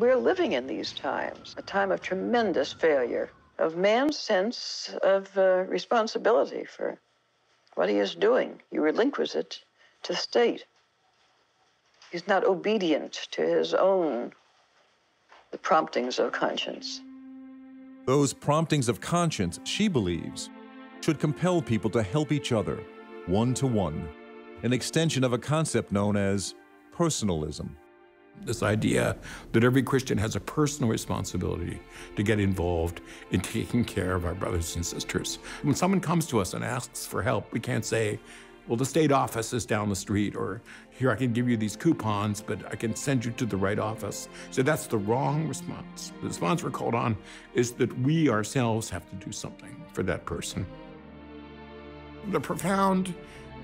We're living in these times, a time of tremendous failure of man's sense of uh, responsibility for what he is doing. He relinquishes it to the state. He's not obedient to his own the promptings of conscience. Those promptings of conscience, she believes, should compel people to help each other, one to one, an extension of a concept known as personalism. This idea that every Christian has a personal responsibility to get involved in taking care of our brothers and sisters. When someone comes to us and asks for help, we can't say, well, the state office is down the street, or here I can give you these coupons, but I can send you to the right office. So that's the wrong response. The response we're called on is that we ourselves have to do something for that person. The profound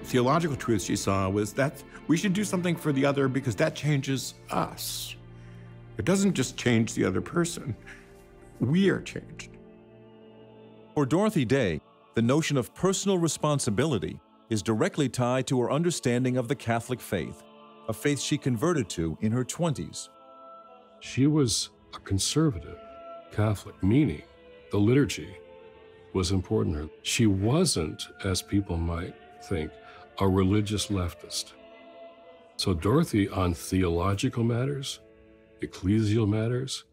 theological truth she saw was that we should do something for the other because that changes us. It doesn't just change the other person, we are changed. For Dorothy Day, the notion of personal responsibility is directly tied to her understanding of the Catholic faith, a faith she converted to in her 20s. She was a conservative Catholic, meaning the liturgy was important to her. She wasn't, as people might think, a religious leftist. So Dorothy, on theological matters, ecclesial matters,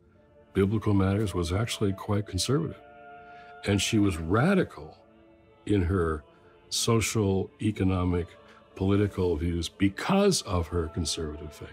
biblical matters, was actually quite conservative. And she was radical in her social, economic, political views because of her conservative faith.